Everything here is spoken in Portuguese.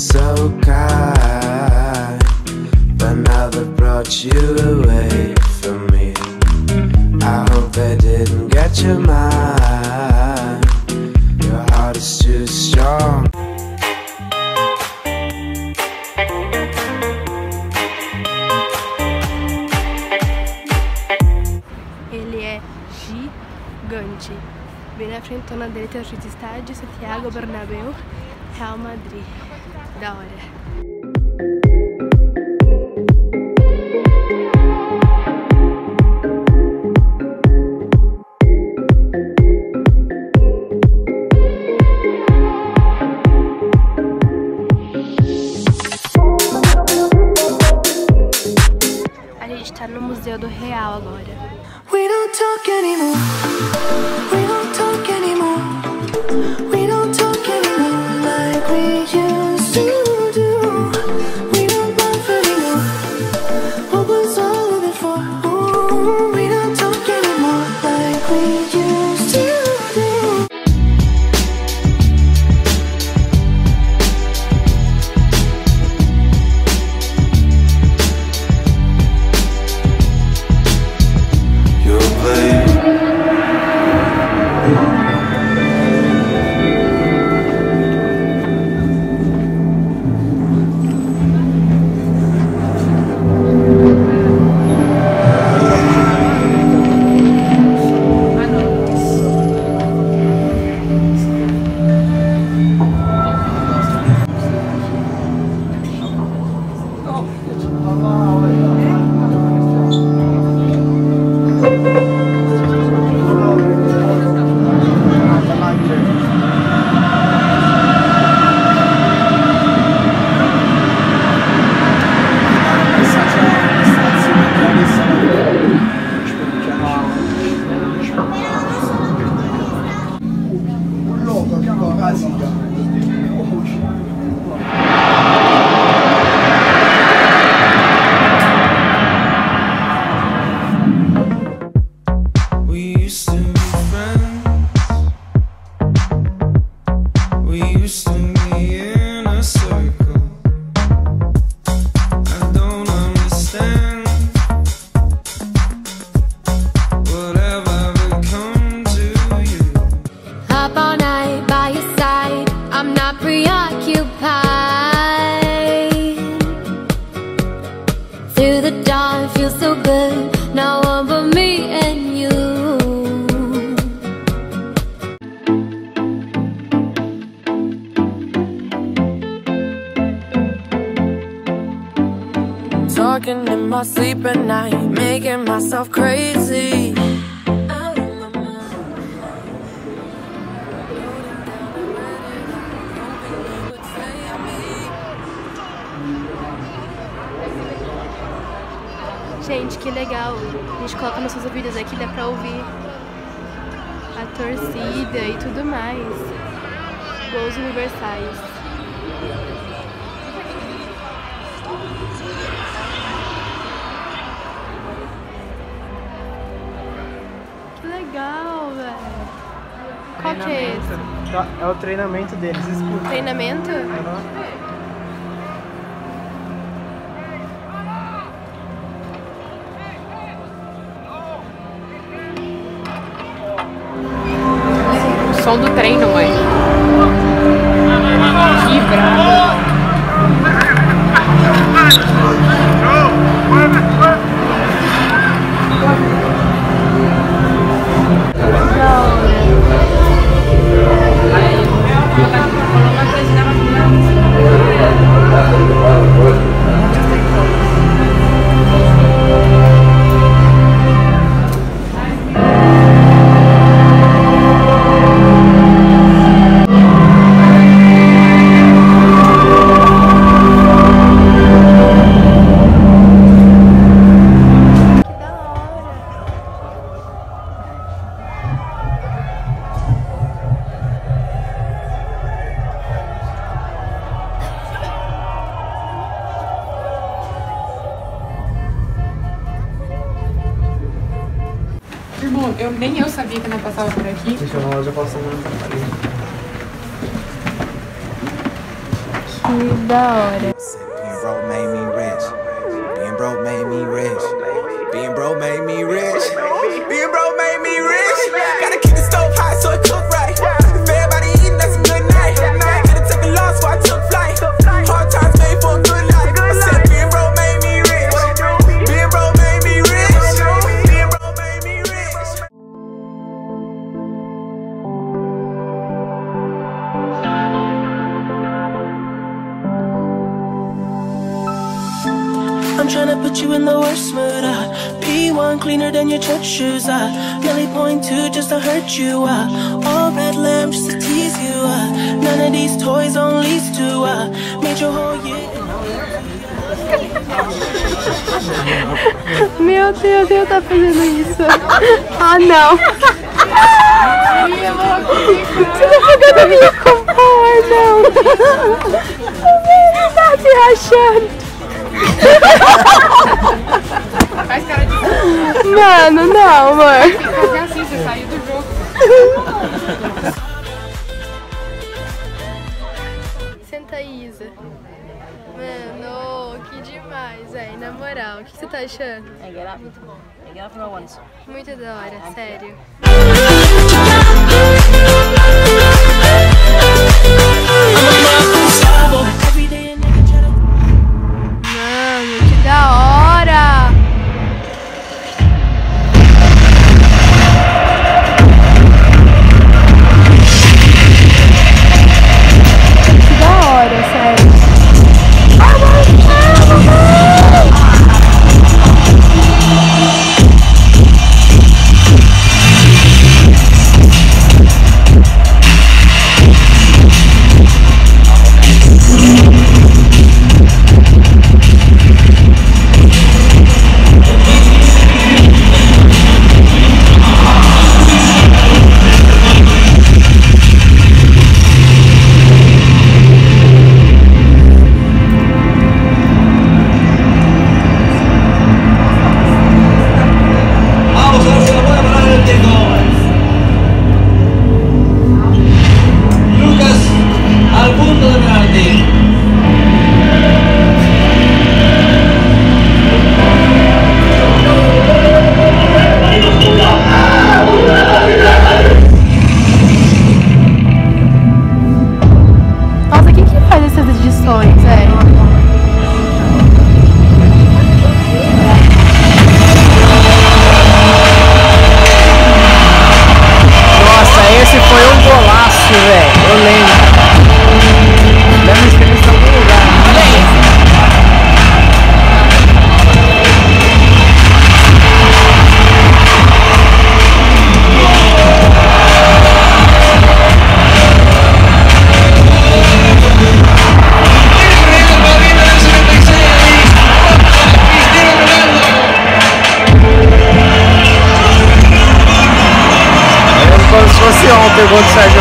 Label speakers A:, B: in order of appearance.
A: So kind, but now they brought you away from me. I hope they didn't get your mind. Your heart is too strong.
B: Ele é gigante. Bem na frentona dele tem os estádios, Santiago, Bernabéu, Real Madrid. Da hora.
C: We used to Talking in my sleep at night, making myself crazy.
B: Gente, que legal. A gente coloca nossos ouvidos aqui, dá pra ouvir a torcida e tudo mais. Gols universais. Legal, velho. Qual que é esse?
D: É o treinamento deles, escuta.
B: Treinamento?
E: O som do treino, mãe. Nem eu sabia que não passava por aqui.
D: Deixa eu passando na parede.
B: Que da hora.
F: Being broke made me rich. Being broke made me rich.
G: I'm tryna put you in the worst mood. Uh. P1 cleaner than your church shoes. Uh. Nelly point two just to hurt you. Uh. All red lamb just to tease you. Uh. None of these toys on lease to. Uh. Made your whole year.
B: Meu Deus, eu tá fazendo isso. Ah, não. Você tá pegando a minha cor, não. Você tá se rachando.
E: Faz cara de
B: Mano, não, amor.
E: assim, você saiu do jogo.
B: Senta aí, Isa. Mano, que demais, velho. Na moral, o que você tá achando?
H: I get up for once.
B: Muito da hora, sério.
I: one side